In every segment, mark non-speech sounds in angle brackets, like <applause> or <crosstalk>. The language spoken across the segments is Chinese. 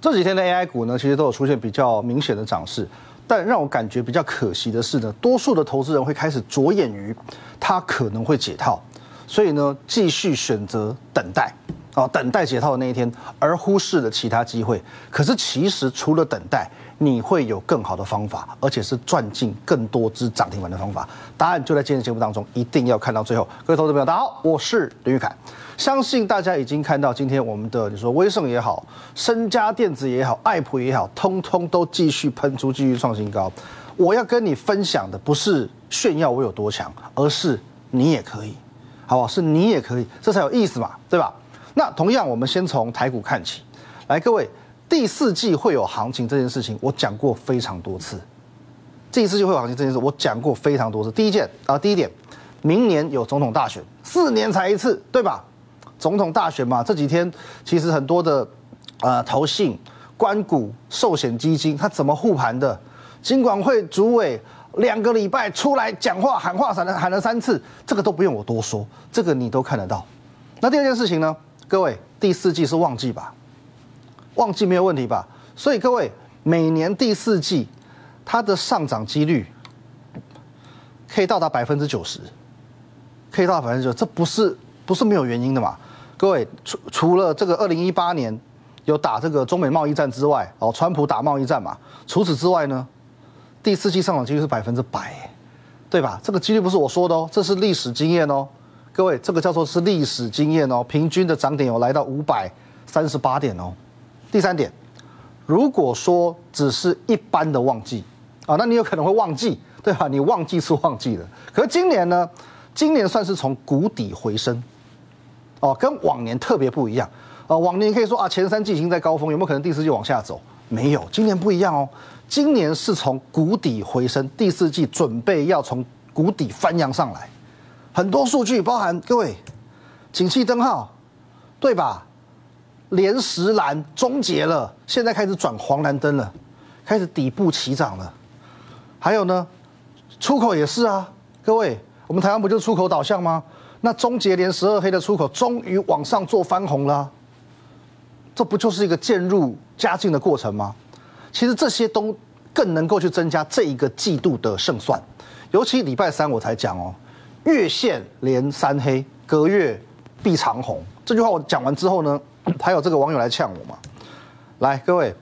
这几天的 AI 股呢，其实都有出现比较明显的涨势，但让我感觉比较可惜的是呢，多数的投资人会开始着眼于它可能会解套，所以呢，继续选择等待，啊，等待解套的那一天，而忽视了其他机会。可是其实除了等待，你会有更好的方法，而且是赚进更多只涨停板的方法。答案就在今天节目当中，一定要看到最后。各位投资朋友，大家好，我是林玉凯。相信大家已经看到，今天我们的你说威盛也好，身家电子也好，爱普也好，通通都继续喷出，继续创新高。我要跟你分享的不是炫耀我有多强，而是你也可以，好不好？是你也可以，这才有意思嘛，对吧？那同样，我们先从台股看起。来，各位，第四季会有行情这件事情，我讲过非常多次。第四季会有行情这件事，我讲过非常多次。第一件啊，第一点，明年有总统大选，四年才一次，对吧？总统大选嘛，这几天其实很多的呃投信、关股、寿险基金，它怎么护盘的？金管会主委两个礼拜出来讲话喊话喊了喊了三次，这个都不用我多说，这个你都看得到。那第二件事情呢？各位，第四季是旺季吧？旺季没有问题吧？所以各位，每年第四季它的上涨几率可以到达百分之九十，可以到达百分之九，这不是不是没有原因的嘛？各位，除除了这个二零一八年有打这个中美贸易战之外，哦，川普打贸易战嘛，除此之外呢，第四季上涨几率是百分之百，对吧？这个几率不是我说的哦，这是历史经验哦。各位，这个叫做是历史经验哦，平均的涨点有来到五百三十八点哦。第三点，如果说只是一般的旺季啊，那你有可能会忘记，对吧？你忘记是忘记了，可是今年呢，今年算是从谷底回升。哦，跟往年特别不一样。呃，往年可以说啊，前三季已经在高峰，有没有可能第四季往下走？没有，今年不一样哦。今年是从谷底回升，第四季准备要从谷底翻扬上来。很多数据包含各位，景气灯号，对吧？连十蓝终结了，现在开始转黄蓝灯了，开始底部起涨了。还有呢，出口也是啊，各位，我们台湾不就是出口导向吗？那终结连十二黑的出口终于往上做翻红了，这不就是一个渐入佳境的过程吗？其实这些都更能够去增加这一个季度的胜算。尤其礼拜三我才讲哦，月线连三黑，隔月必长红。这句话我讲完之后呢，还有这个网友来呛我嘛？来，各位，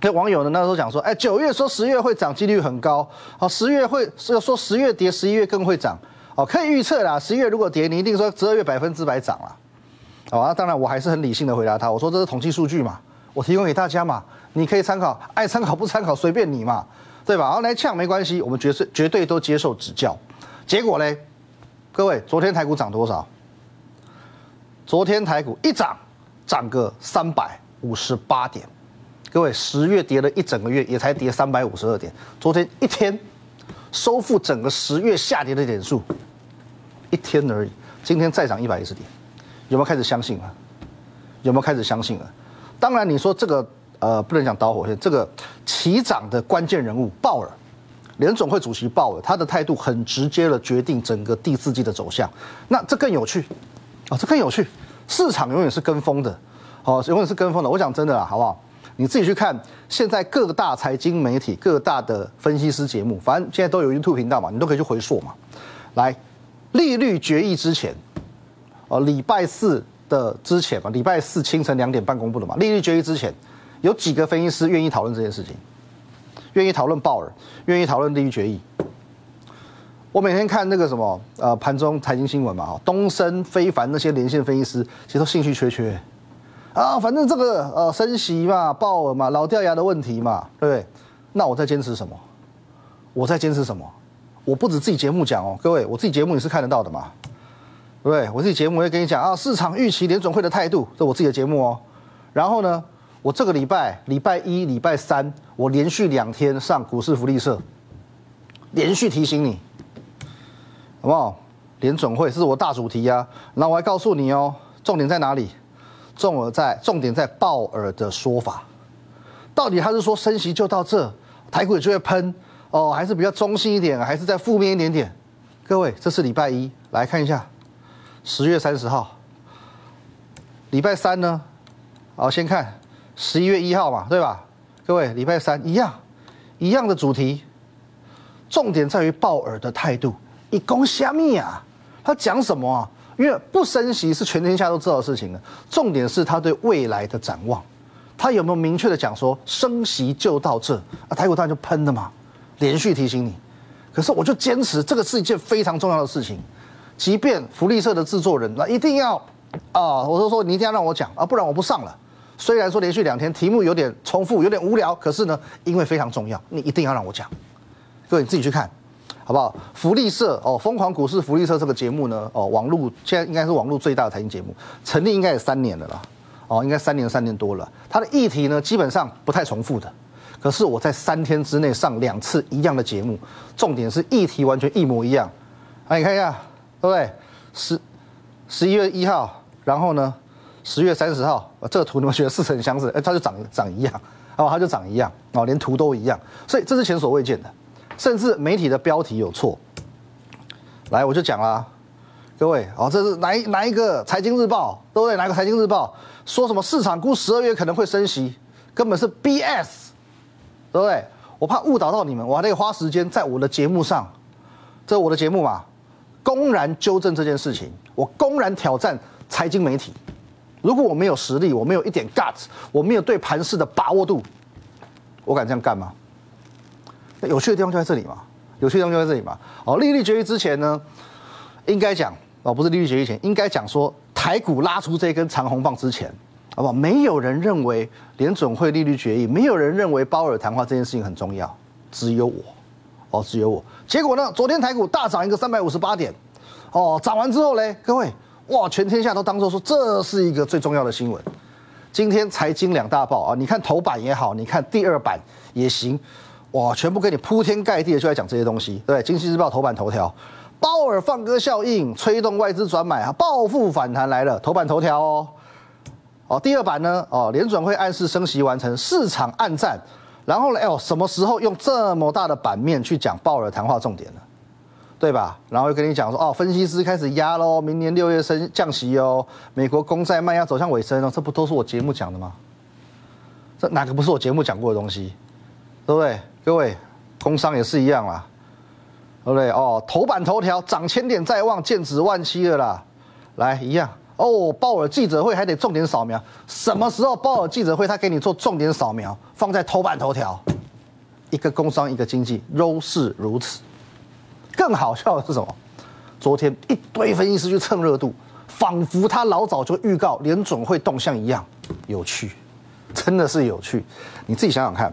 那网友呢那时候讲说，哎，九月说十月会涨几率很高，好，十月会是说十月跌，十一月更会涨。哦，可以预测啦。十一月如果跌，你一定说十二月百分之百涨了。哦，那当然我还是很理性的回答他，我说这是统计数据嘛，我提供给大家嘛，你可以参考，爱参考不参考随便你嘛，对吧？然后来呛没关系，我们绝对绝对都接受指教。结果嘞，各位，昨天台股涨多少？昨天台股一涨，涨个三百五十八点。各位，十月跌了一整个月，也才跌三百五十二点。昨天一天。收复整个十月下跌的点数，一天而已。今天再涨一百一十点，有没有开始相信了？有没有开始相信了？当然，你说这个呃，不能讲导火线，这个起涨的关键人物鲍尔，联总会主席鲍尔，他的态度很直接了，决定整个第四季的走向。那这更有趣啊，这更有趣。市场永远是跟风的，哦，永远是跟风的。我讲真的啦，好不好？你自己去看，现在各大财经媒体、各大的分析师节目，反正现在都有 YouTube 频道嘛，你都可以去回溯嘛。来，利率决议之前，哦，礼拜四的之前嘛，礼拜四清晨两点半公布的嘛。利率决议之前，有几个分析师愿意讨论这件事情，愿意讨论鲍尔，愿意讨论利率决议。我每天看那个什么，呃，盘中财经新闻嘛，东升、非凡那些连线分析师，其实都兴趣缺缺。啊，反正这个呃升息嘛，鲍尔嘛，老掉牙的问题嘛，对不对？那我在坚持什么？我在坚持什么？我不止自己节目讲哦，各位，我自己节目你是看得到的嘛，对不对？我自己节目会跟你讲啊，市场预期联准会的态度，这我自己的节目哦。然后呢，我这个礼拜礼拜一、礼拜三，我连续两天上股市福利社，连续提醒你，好不好？联准会是我大主题呀，那我还告诉你哦，重点在哪里？重而在重点在鲍尔的说法，到底他是说升息就到这，台股也就会喷哦，还是比较中性一点，还是在负面一点点？各位，这是礼拜一，来看一下，十月三十号，礼拜三呢？好，先看十一月一号嘛，对吧？各位，礼拜三一样，一样的主题，重点在于鲍尔的态度。一公虾米啊？他讲什么啊？因为不升息是全天下都知道的事情了。重点是他对未来的展望，他有没有明确的讲说升息就到这啊？台股当然就喷了嘛。连续提醒你，可是我就坚持这个是一件非常重要的事情。即便福利社的制作人那一定要啊，我都说你一定要让我讲啊，不然我不上了。虽然说连续两天题目有点重复，有点无聊，可是呢，因为非常重要，你一定要让我讲。各位你自己去看，好不好？福利社哦，疯狂股市福利社这个节目呢，哦，网络现在应该是网络最大的财经节目，成立应该也三年了啦，哦，应该三年三年多了。它的议题呢，基本上不太重复的。可是我在三天之内上两次一样的节目，重点是议题完全一模一样。啊，你看一下，对不对？十十一月一号，然后呢，十月三十号，这个图你们觉得似曾相识？哎，它就长长一样，哦，它就长一样，哦，连图都一样，所以这是前所未见的。甚至媒体的标题有错。来，我就讲啦，各位，哦，这是哪一哪一个财经日报，对不对？哪个财经日报说什么市场估十二月可能会升息，根本是 BS。对不对？我怕误导到你们，我还得花时间在我的节目上，这我的节目嘛，公然纠正这件事情，我公然挑战财经媒体。如果我没有实力，我没有一点 guts，我没有对盘势的把握度，我敢这样干吗？有趣的地方就在这里嘛，有趣的地方就在这里嘛。哦，利率决议之前呢，应该讲哦，不是利率决议前，应该讲说台股拉出这根长红棒之前。好不好？没有人认为联准会利率决议，没有人认为鲍尔谈话这件事情很重要，只有我，哦，只有我。结果呢，昨天台股大涨一个三百五十八点，哦，涨完之后嘞，各位，哇，全天下都当做说这是一个最重要的新闻。今天财经两大报啊，你看头版也好，你看第二版也行，哇，全部给你铺天盖地的就在讲这些东西，对，经济日报头版头条，鲍尔放歌效应催动外资转买啊，暴富反弹来了，头版头条哦。哦，第二版呢？哦，联准会暗示升息完成，市场暗战，然后呢？哎呦，什么时候用这么大的版面去讲鲍尔谈话重点呢？对吧？然后又跟你讲说，哦，分析师开始压喽，明年六月升降息哦，美国公债卖压走向尾声哦，这不都是我节目讲的吗？这哪个不是我节目讲过的东西？对不对？各位，工商也是一样啦，对不对？哦，头版头条涨千点在望，剑指万七了啦，来一样。哦，鲍尔记者会还得重点扫描，什么时候鲍尔记者会他给你做重点扫描，放在头版头条，一个工商一个经济都是如此。更好笑的是什么？昨天一堆分析师去蹭热度，仿佛他老早就预告联准会动向一样，有趣，真的是有趣。你自己想想看，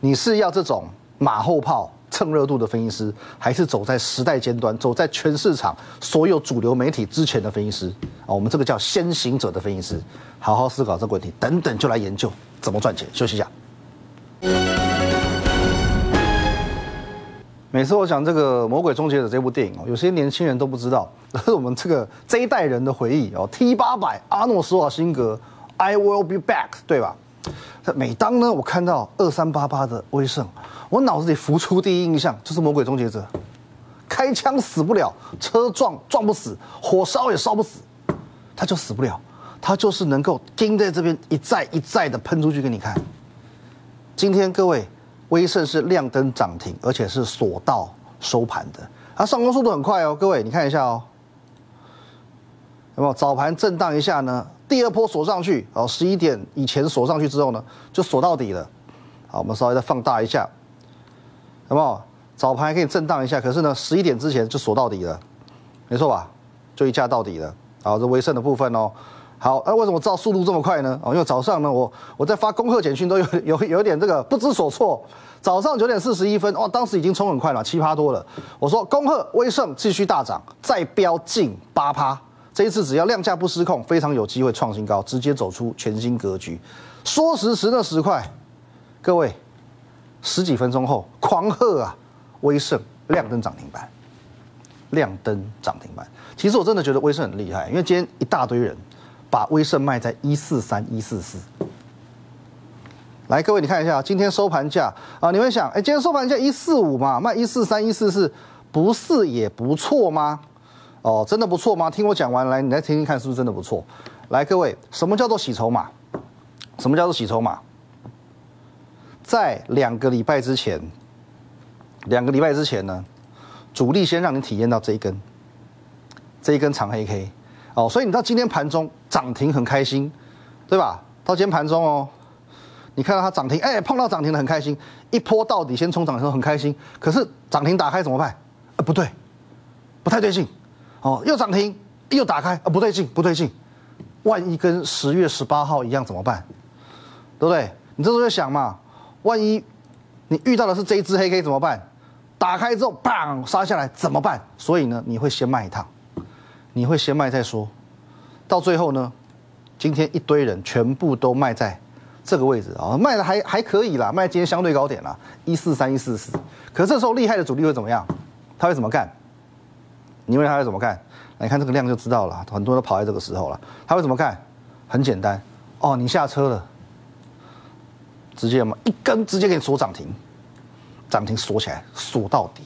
你是要这种马后炮？蹭热度的分析师，还是走在时代尖端，走在全市场所有主流媒体之前的分析师啊？我们这个叫先行者的分析师，好好思考这个问题，等等就来研究怎么赚钱。休息一下。每次我讲这个《魔鬼终结者》这部电影哦，有些年轻人都不知道，是 <laughs> 我们这个这一代人的回忆哦。T 八百，阿诺·施瓦辛格，I will be back，对吧？每当呢，我看到二三八八的威盛。我脑子里浮出第一印象就是《魔鬼终结者》，开枪死不了，车撞撞不死，火烧也烧不死，他就死不了，他就是能够盯在这边一再一再的喷出去给你看。今天各位，威盛是亮灯涨停，而且是锁到收盘的，它上攻速度很快哦。各位你看一下哦，有没有早盘震荡一下呢？第二波锁上去，哦，十一点以前锁上去之后呢，就锁到底了。好，我们稍微再放大一下。有没有早盘可以震荡一下？可是呢，十一点之前就锁到底了，没错吧？就一价到底了。好，这微胜的部分哦。好，那为什么知道速度这么快呢？哦，因为早上呢，我我在发恭贺简讯都有 <laughs> 有有点这个不知所措。早上九点四十一分，哦，当时已经冲很快了，七趴多了。我说恭贺微胜继续大涨，再飙近八趴。这一次只要量价不失控，非常有机会创新高，直接走出全新格局。说时迟那时快，各位。十几分钟后，狂贺啊！威盛亮灯涨停板，亮灯涨停板。其实我真的觉得威盛很厉害，因为今天一大堆人把威盛卖在一四三一四四。来，各位你看一下今天收盘价啊，你们想，哎，今天收盘价一四五嘛，卖一四三一四四，不是也不错吗？哦，真的不错吗？听我讲完，来，你来听听看，是不是真的不错？来，各位，什么叫做洗筹码？什么叫做洗筹码？在两个礼拜之前，两个礼拜之前呢，主力先让你体验到这一根，这一根长黑 K，哦，所以你到今天盘中涨停很开心，对吧？到今天盘中哦，你看到它涨停，哎，碰到涨停了很开心，一波到底先冲涨停很开心，可是涨停打开怎么办？啊，不对，不太对劲，哦，又涨停又打开，啊，不对劲，不对劲，万一跟十月十八号一样怎么办？对不对？你这时候在想嘛。万一你遇到的是这一只黑 K 怎么办？打开之后，砰杀下来怎么办？所以呢，你会先卖一趟，你会先卖再说，到最后呢，今天一堆人全部都卖在这个位置啊，卖的还还可以啦，卖今天相对高点啦，一四三一四四。可这时候厉害的主力会怎么样？他会怎么干？你问他会怎么干？来看这个量就知道了，很多人都跑在这个时候了。他会怎么干？很简单哦，你下车了。直接嘛，一根直接给你锁涨停，涨停锁起来，锁到底，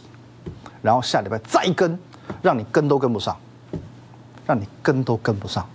然后下礼拜再一根，让你跟都跟不上，让你跟都跟不上。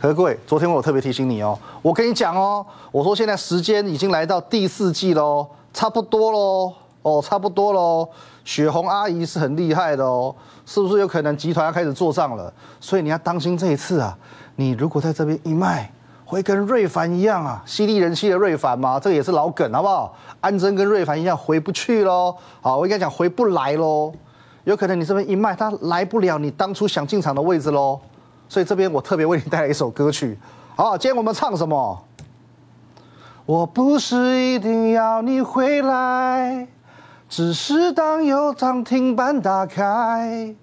可是各位，昨天我有特别提醒你哦，我跟你讲哦，我说现在时间已经来到第四季喽，差不多喽，哦，差不多喽。雪红阿姨是很厉害的哦，是不是有可能集团要开始做账了？所以你要当心这一次啊，你如果在这边一卖。会跟瑞凡一样啊，犀利人气的瑞凡嘛？这个也是老梗，好不好？安贞跟瑞凡一样回不去喽。好，我应该讲回不来喽。有可能你这边一卖，他来不了你当初想进场的位置喽。所以这边我特别为你带来一首歌曲。好，今天我们唱什么？我不是一定要你回来，只是当有涨停板打开。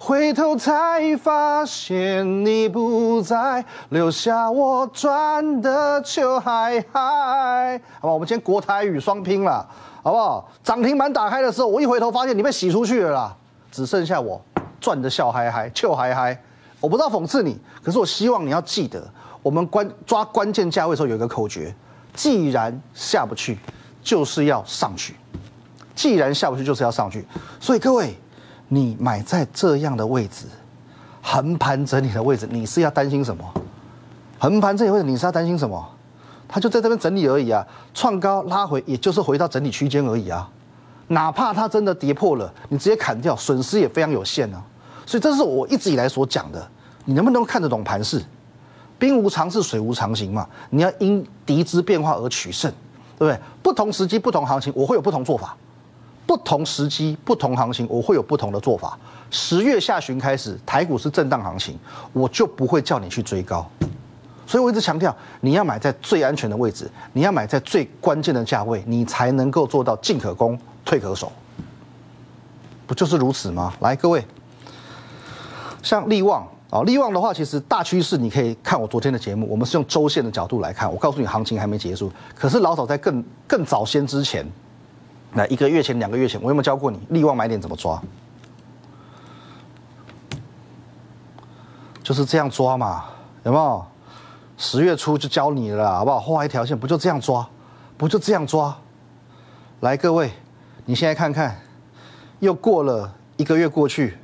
回头才发现你不在，留下我赚的秋海海。好吧，我们今天国台语双拼了，好不好？涨停板打开的时候，我一回头发现你被洗出去了啦，只剩下我赚的笑嗨嗨、秋嗨嗨。我不知道讽刺你，可是我希望你要记得，我们关抓关键价位的时候有一个口诀：既然下不去，就是要上去；既然下不去，就是要上去。所以各位。你买在这样的位置，横盘整理的位置，你是要担心什么？横盘这里位置你是要担心什么？它就在这边整理而已啊，创高拉回，也就是回到整理区间而已啊。哪怕它真的跌破了，你直接砍掉，损失也非常有限啊。所以这是我一直以来所讲的，你能不能看得懂盘势？兵无常势，水无常形嘛。你要因敌之变化而取胜，对不对？不同时机、不同行情，我会有不同做法。不同时机、不同行情，我会有不同的做法。十月下旬开始，台股是震荡行情，我就不会叫你去追高。所以我一直强调，你要买在最安全的位置，你要买在最关键的价位，你才能够做到进可攻、退可守。不就是如此吗？来，各位，像利旺啊，利旺的话，其实大趋势你可以看我昨天的节目，我们是用周线的角度来看。我告诉你，行情还没结束，可是老早在更更早先之前。那一个月前、两个月前，我有没有教过你利旺买点怎么抓？就是这样抓嘛，有没有？十月初就教你了，好不好？画一条线，不就这样抓？不就这样抓？来，各位，你现在看看，又过了一个月过去，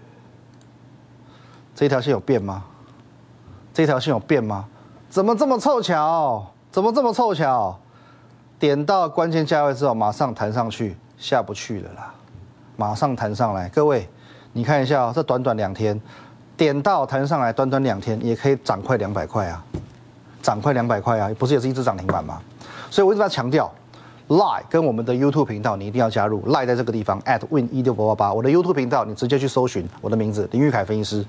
这条线有变吗？这条线有变吗？怎么这么凑巧？怎么这么凑巧？点到关键价位之后，马上弹上去，下不去了啦，马上弹上来。各位，你看一下哦，这短短两天，点到弹上来，短短两天也可以涨快两百块啊，涨快两百块啊，不是也是一只涨停板吗？所以我一直在强调，Lie 跟我们的 YouTube 频道你一定要加入，Lie 在这个地方 at win 一六八八八，我的 YouTube 频道你直接去搜寻我的名字林玉凯分析师。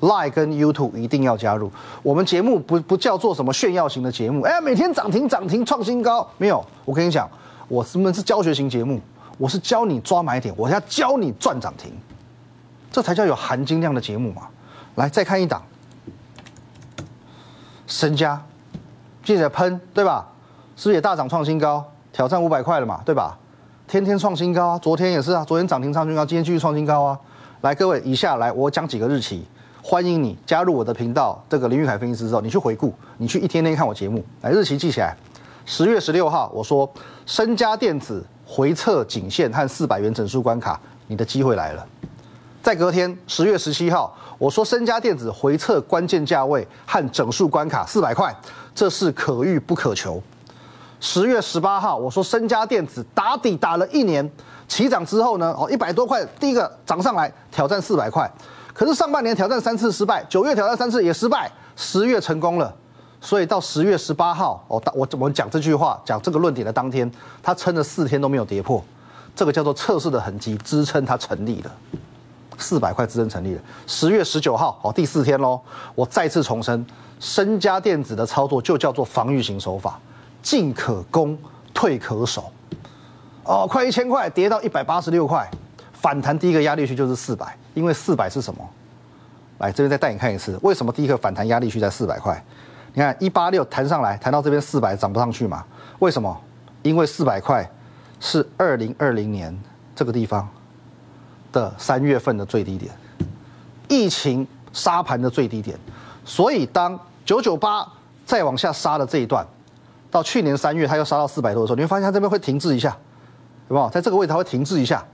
Line 跟 YouTube 一定要加入。我们节目不不叫做什么炫耀型的节目，哎，每天涨停涨停创新高，没有。我跟你讲，我们是教学型节目，我是教你抓买点，我要教你赚涨停，这才叫有含金量的节目嘛。来，再看一档，身家，记者喷对吧？是不是也大涨创新高，挑战五百块了嘛，对吧？天天创新高啊，昨天也是啊，昨天涨停创新高，今天继续创新高啊。来，各位，以下来我讲几个日期。欢迎你加入我的频道，这个林玉凯分析师之后，你去回顾，你去一天天看我节目，来日期记起来。十月十六号，我说身家电子回测颈线和四百元整数关卡，你的机会来了。在隔天十月十七号，我说身家电子回测关键价位和整数关卡四百块，这是可遇不可求。十月十八号，我说身家电子打底打了一年，起涨之后呢，哦，一百多块，第一个涨上来挑战四百块，可是上半年挑战三次失败，九月挑战三次也失败，十月成功了，所以到十月十八号，哦，我我们讲这句话，讲这个论点的当天，它撑了四天都没有跌破，这个叫做测试的痕迹，支撑它成立了，四百块支撑成立了。十月十九号，哦，第四天喽，我再次重申，身家电子的操作就叫做防御型手法。进可攻，退可守。哦，快一千块跌到一百八十六块，反弹第一个压力区就是四百，因为四百是什么？来这边再带你看一次，为什么第一个反弹压力区在四百块？你看一八六弹上来，弹到这边四百涨不上去嘛？为什么？因为四百块是二零二零年这个地方的三月份的最低点，疫情杀盘的最低点，所以当九九八再往下杀的这一段。到去年三月，它又杀到四百多的时候，你会发现它这边会停滞一下，有没有？在这个位置它会停滞一下，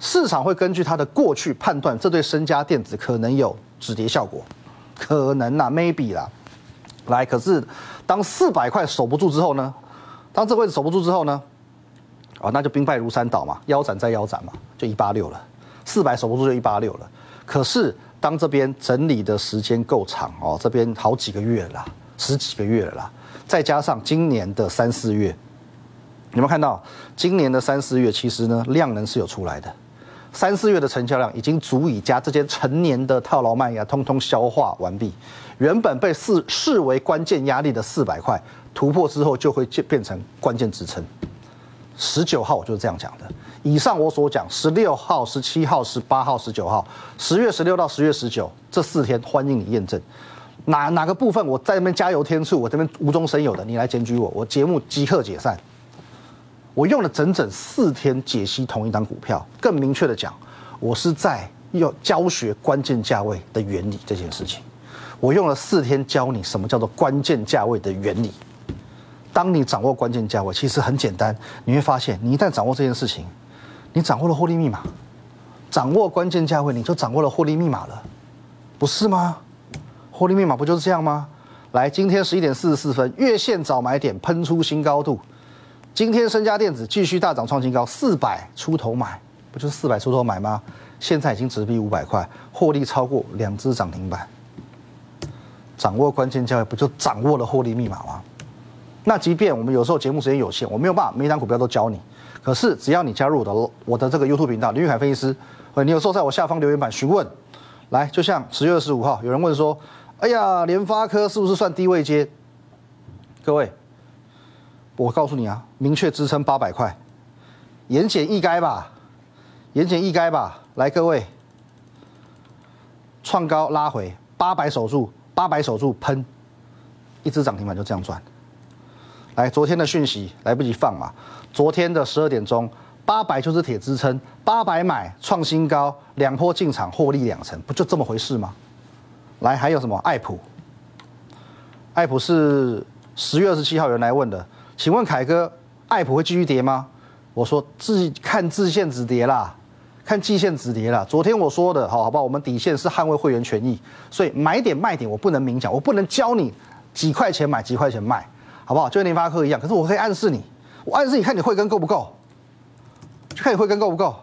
市场会根据它的过去判断，这对身家电子可能有止跌效果，可能呐，maybe 啦。来，可是当四百块守不住之后呢？当这位置守不住之后呢？哦，那就兵败如山倒嘛，腰斩再腰斩嘛，就一八六了。四百守不住就一八六了。可是当这边整理的时间够长哦，这边好几个月了，十几个月了啦。再加上今年的三四月，有没有看到？今年的三四月其实呢，量能是有出来的。三四月的成交量已经足以将这些成年的套牢卖压通通消化完毕。原本被视视为关键压力的四百块突破之后，就会变变成关键支撑。十九号我就是这样讲的。以上我所讲，十六号、十七号、十八号、十九号，十月十六到十月十九这四天，欢迎你验证。哪哪个部分我在那边加油添醋，我这边无中生有的，你来检举我，我节目即刻解散。我用了整整四天解析同一档股票，更明确的讲，我是在要教学关键价位的原理这件事情。我用了四天教你什么叫做关键价位的原理。当你掌握关键价位，其实很简单，你会发现，你一旦掌握这件事情，你掌握了获利密码，掌握关键价位，你就掌握了获利密码了，不是吗？获利密码不就是这样吗？来，今天十一点四十四分，月线早买点喷出新高度。今天身家电子继续大涨创新高，四百出头买，不就是四百出头买吗？现在已经直逼五百块，获利超过两只涨停板。掌握关键价位，不就掌握了获利密码吗？那即便我们有时候节目时间有限，我没有办法每档股票都教你，可是只要你加入我的我的这个 YouTube 频道林玉凯分析师，你有时候在我下方留言板询问，来，就像十月二十五号有人问说。哎呀，联发科是不是算低位接？各位，我告诉你啊，明确支撑八百块，言简意赅吧，言简意赅吧。来，各位，创高拉回八百守住，八百守住喷，一只涨停板就这样赚。来，昨天的讯息来不及放嘛？昨天的十二点钟，八百就是铁支撑，八百买创新高，两波进场获利两成，不就这么回事吗？来，还有什么？爱普，爱普是十月二十七号有人来问的，请问凯哥，爱普会继续跌吗？我说自看自线止跌啦，看季线止跌啦。昨天我说的，好好不好？我们底线是捍卫会员权益，所以买点卖点我不能明讲，我不能教你几块钱买几块钱卖，好不好？就跟联发科一样，可是我可以暗示你，我暗示你看你慧根够不够，看你慧根够不够，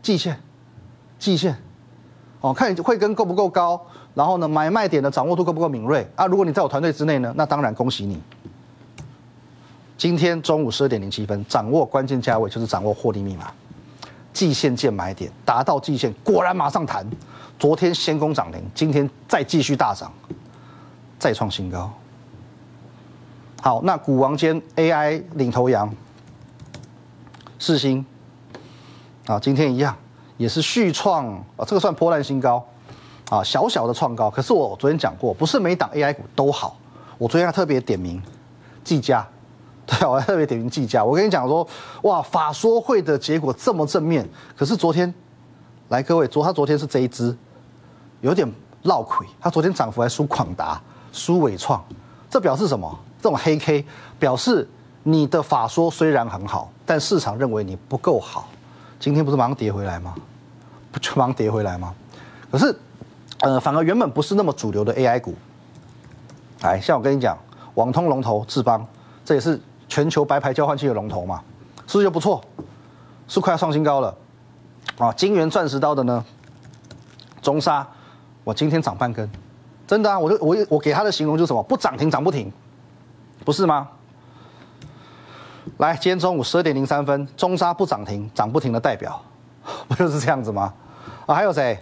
季线，季线，哦，看你慧根够不够高。然后呢，买卖点的掌握度够不够敏锐啊？如果你在我团队之内呢，那当然恭喜你。今天中午十二点零七分，掌握关键价位就是掌握获利密码。季线见买点，达到季线，果然马上弹。昨天先攻涨停，今天再继续大涨，再创新高。好，那股王间 AI 领头羊，四星啊，今天一样也是续创啊，这个算破烂新高。啊，小小的创高，可是我昨天讲过，不是每档 AI 股都好。我昨天还特别点名技嘉，对啊我还特别点名技嘉。我跟你讲说，哇，法说会的结果这么正面，可是昨天，来各位，昨他昨天是这一支，有点落亏。他昨天涨幅还输广达、输伟创，这表示什么？这种黑 K 表示你的法说虽然很好，但市场认为你不够好。今天不是马上跌回来吗？不就马上跌回来吗？可是。呃，反而原本不是那么主流的 AI 股，哎，像我跟你讲，网通龙头智邦，这也是全。球白牌交换器的龙头嘛，是不是就不错？是快要创新高了啊！金元钻石刀的呢，中沙，我今天涨半根，真的啊！我就我我给他的形容就是什么？不涨停涨不停，不是吗？来，今天中午十二点零三分，中沙不涨停涨不停的代表，<laughs> 不就是这样子吗？啊，还有谁？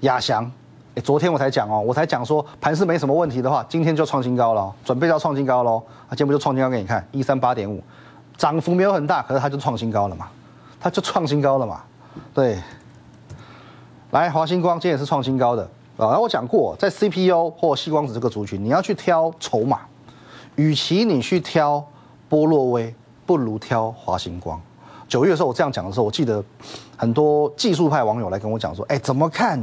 亚翔，哎，昨天我才讲哦，我才讲说盘势没什么问题的话，今天就创新高了，准备要创新高喽！啊，今天不就创新高给你看，一三八点五。涨幅没有很大，可是它就创新高了嘛，它就创新高了嘛，对。来，华星光今天也是创新高的啊。然后我讲过，在 CPU 或细光子这个族群，你要去挑筹码，与其你去挑波洛威，不如挑华星光。九月的时候我这样讲的时候，我记得很多技术派网友来跟我讲说，哎，怎么看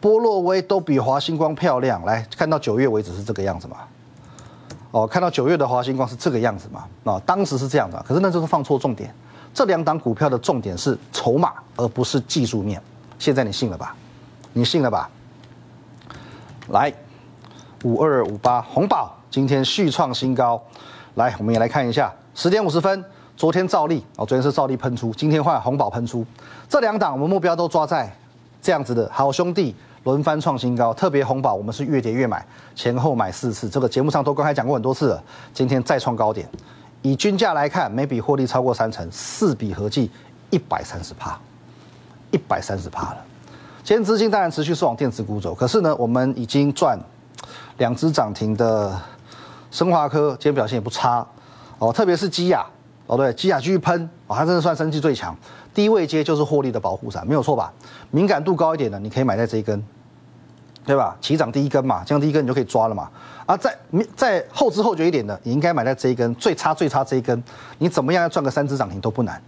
波洛威都比华星光漂亮？来看到九月为止是这个样子嘛。哦，看到九月的华星光是这个样子嘛？啊，当时是这样的，可是那就是放错重点。这两档股票的重点是筹码，而不是技术面。现在你信了吧？你信了吧？来，五二五八红宝今天续创新高。来，我们也来看一下，十点五十分，昨天照例哦，昨天是照例喷出，今天换红宝喷出。这两档我们目标都抓在这样子的好兄弟。轮番创新高，特别红宝，我们是越跌越买，前后买四次，这个节目上都刚才讲过很多次了。今天再创高点，以均价来看，每笔获利超过三成，四笔合计一百三十帕，一百三十帕了。今天资金当然持续是往电子股走，可是呢，我们已经赚两只涨停的升华科，今天表现也不差哦，特别是基亚哦，对，基亚继续喷哦，它真的算升绩最强，低位接就是获利的保护伞，没有错吧？敏感度高一点的，你可以买在这一根。对吧？起涨第一根嘛，这样第一根你就可以抓了嘛。啊，在在后知后觉一点的，你应该买在这一根最差最差这一根，你怎么样要赚个三只涨停都不难，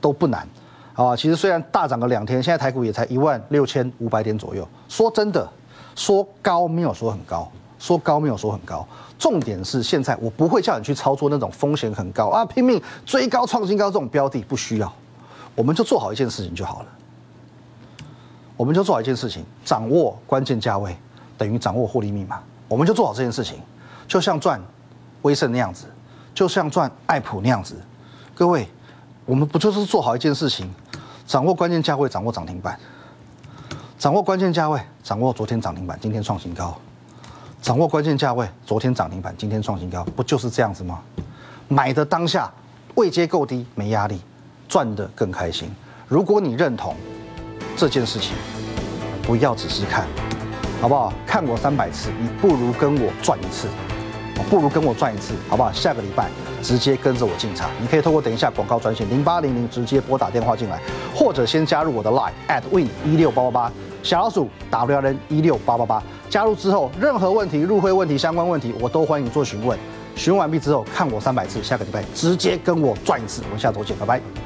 都不难。啊，其实虽然大涨个两天，现在台股也才一万六千五百点左右。说真的，说高没有说很高，说高没有说很高。重点是现在我不会叫你去操作那种风险很高啊，拼命追高创新高这种标的不需要，我们就做好一件事情就好了。我们就做好一件事情，掌握关键价位等于掌握获利密码。我们就做好这件事情，就像赚威盛那样子，就像赚爱普那样子。各位，我们不就是做好一件事情，掌握关键价位，掌握涨停板，掌握关键价位，掌握昨天涨停板，今天创新高，掌握关键价位，昨天涨停板，今天创新高，不就是这样子吗？买的当下位阶够低，没压力，赚的更开心。如果你认同。这件事情不要只是看，好不好？看我三百次，你不如跟我赚一次，不如跟我赚一次，好不好？下个礼拜直接跟着我进场，你可以透过等一下广告专线零八零零直接拨打电话进来，或者先加入我的 line at win 一六八八八小老鼠 w n 一六八八八，加入之后任何问题、入会问题、相关问题，我都欢迎做询问。询问完毕之后，看我三百次，下个礼拜直接跟我赚一次，我们下周见，拜拜。